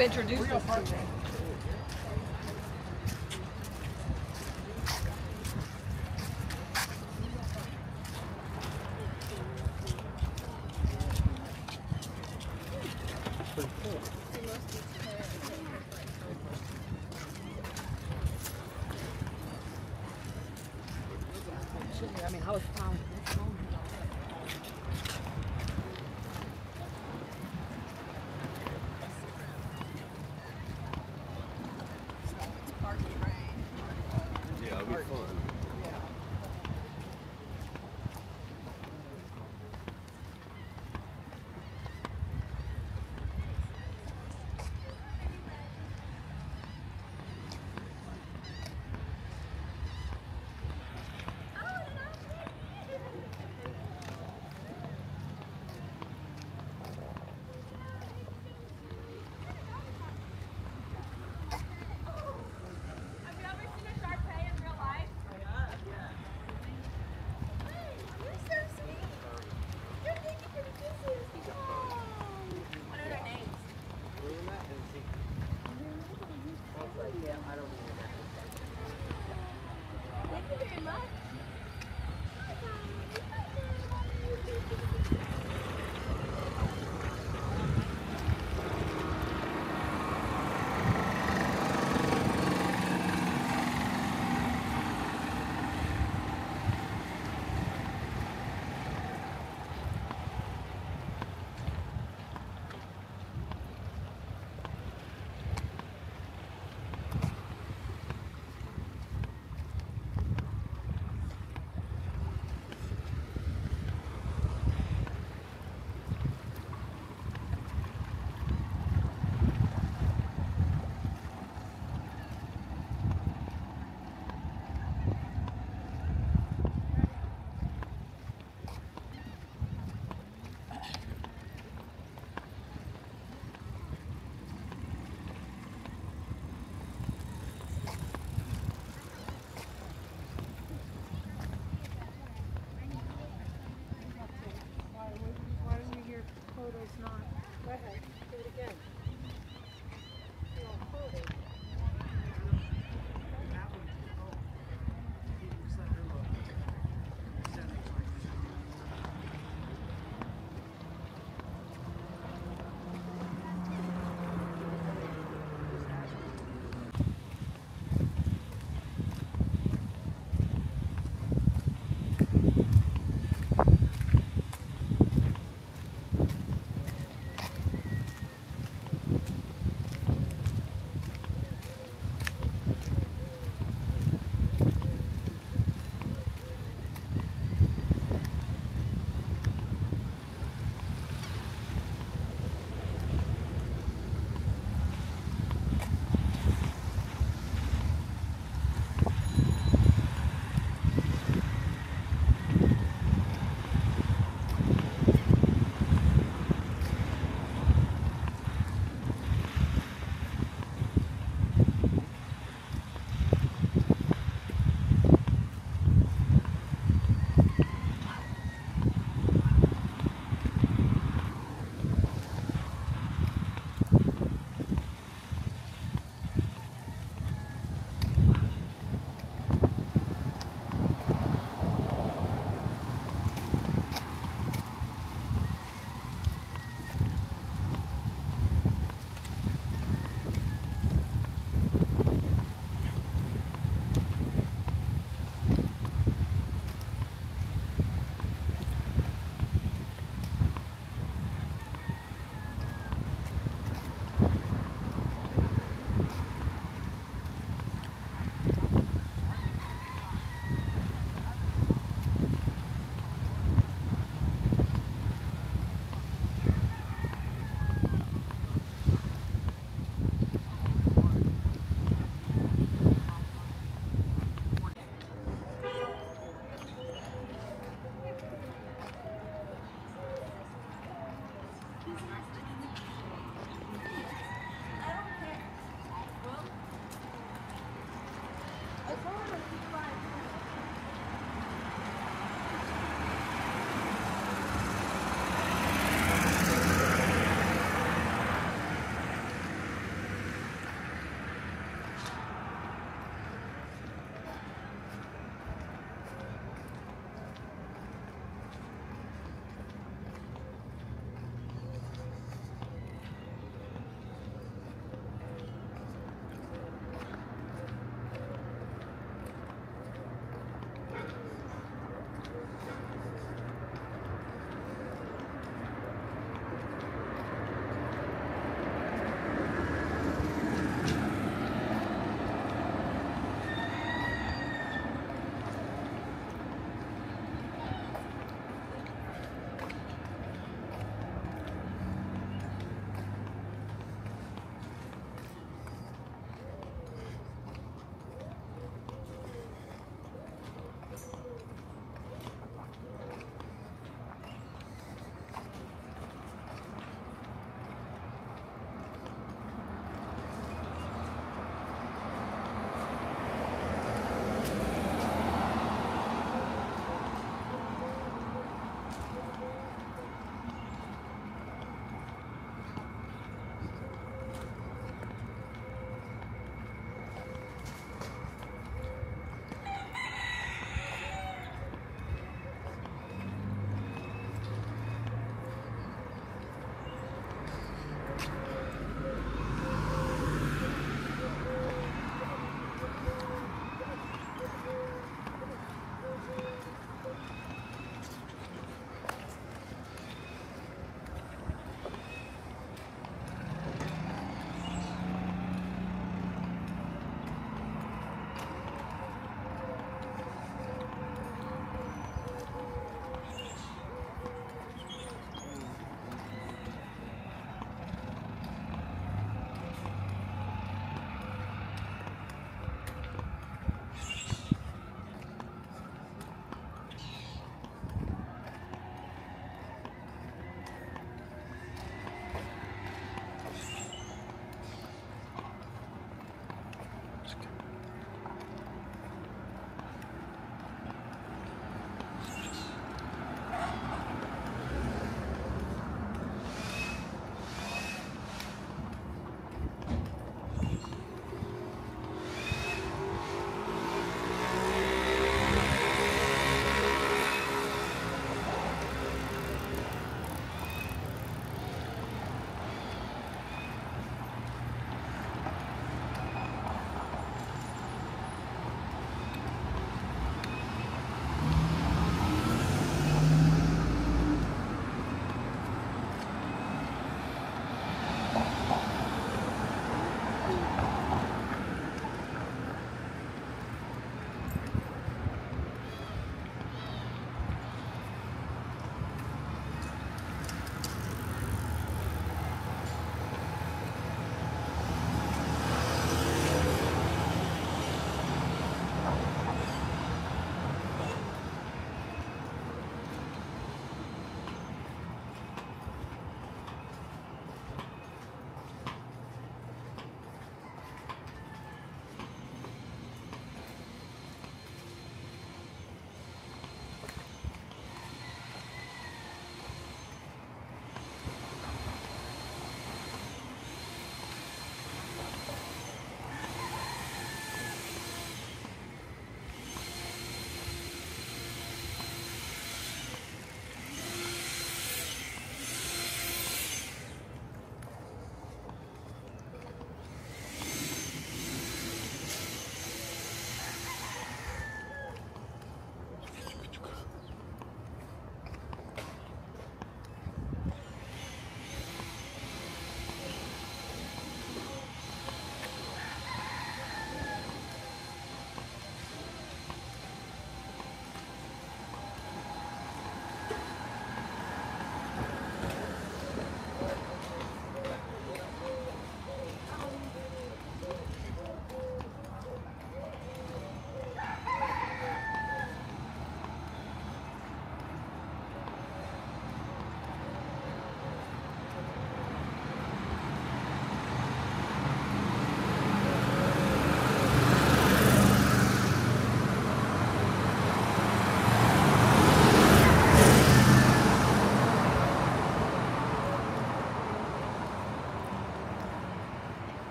who introduced us to.